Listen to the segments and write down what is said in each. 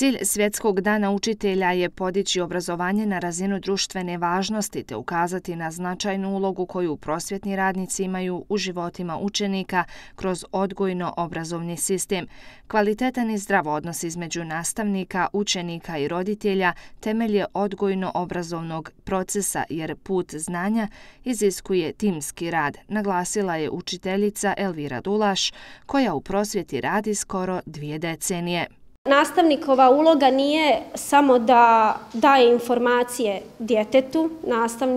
Cilj Svjetskog dana učitelja je podići obrazovanje na razinu društvene važnosti te ukazati na značajnu ulogu koju prosvjetni radnici imaju u životima učenika kroz odgojno-obrazovni sistem. Kvalitetan i zdrav odnos između nastavnika, učenika i roditelja temelj je odgojno-obrazovnog procesa jer put znanja iziskuje timski rad, naglasila je učiteljica Elvira Dulaš koja u prosvjeti radi skoro dvije decenije. Nastavnikova uloga nije samo da daje informacije djetetu,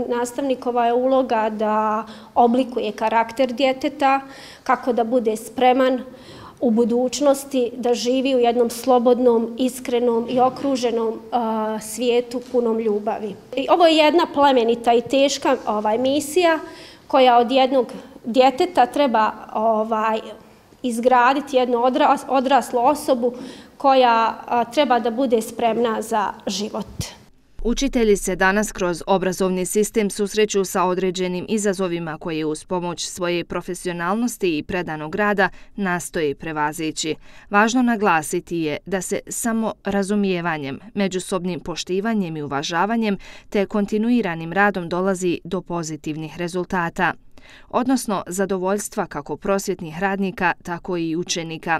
nastavnikova je uloga da oblikuje karakter djeteta, kako da bude spreman u budućnosti, da živi u jednom slobodnom, iskrenom i okruženom uh, svijetu punom ljubavi. Ovo je jedna plemenita i teška ovaj, misija koja od jednog djeteta treba ovaj, izgraditi jednu odraslu osobu koja treba da bude spremna za život. Učitelji se danas kroz obrazovni sistem susreću sa određenim izazovima koje uz pomoć svoje profesionalnosti i predanog rada nastoje prevazići. Važno naglasiti je da se samo razumijevanjem, međusobnim poštivanjem i uvažavanjem te kontinuiranim radom dolazi do pozitivnih rezultata odnosno zadovoljstva kako prosvjetnih radnika, tako i učenika.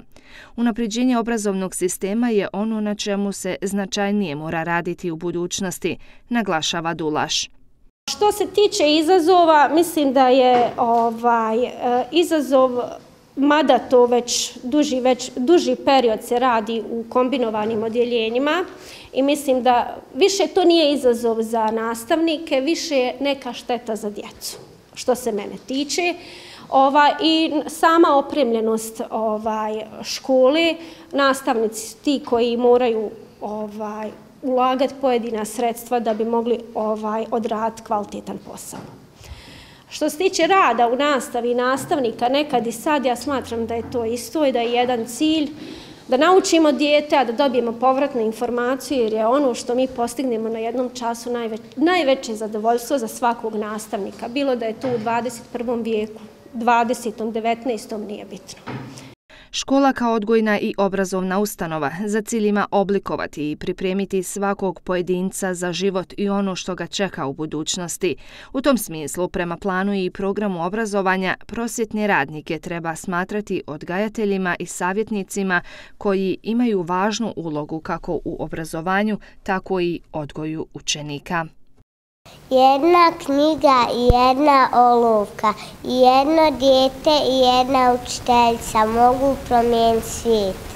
Unapređenje obrazovnog sistema je ono na čemu se značajnije mora raditi u budućnosti, naglašava Dulaš. Što se tiče izazova, mislim da je ovaj e, izazov mada to već duži, već duži period se radi u kombinovanim odjeljenjima i mislim da više to nije izazov za nastavnike, više je neka šteta za djecu što se mene tiče. Ovaj, I sama opremljenost ovaj, škole, nastavnici ti koji moraju ovaj, ulagati pojedina sredstva da bi mogli ovaj, odraditi kvalitetan posao. Što se tiče rada u nastavi i nastavnika, nekad i sad ja smatram da je to isto i da je jedan cilj da naučimo dijete, a da dobijemo povratnu informaciju, jer je ono što mi postignemo na jednom času najveć, najveće zadovoljstvo za svakog nastavnika. Bilo da je to u 21. vijeku, 20. 19. nije bitno. Škola kao odgojna i obrazovna ustanova za ciljima oblikovati i pripremiti svakog pojedinca za život i ono što ga čeka u budućnosti. U tom smislu, prema planu i programu obrazovanja, prosjetne radnike treba smatrati odgajateljima i savjetnicima koji imaju važnu ulogu kako u obrazovanju, tako i odgoju učenika. Jedna knjiga i jedna olovka, jedno dijete i jedna učiteljica mogu promijeniti svijet.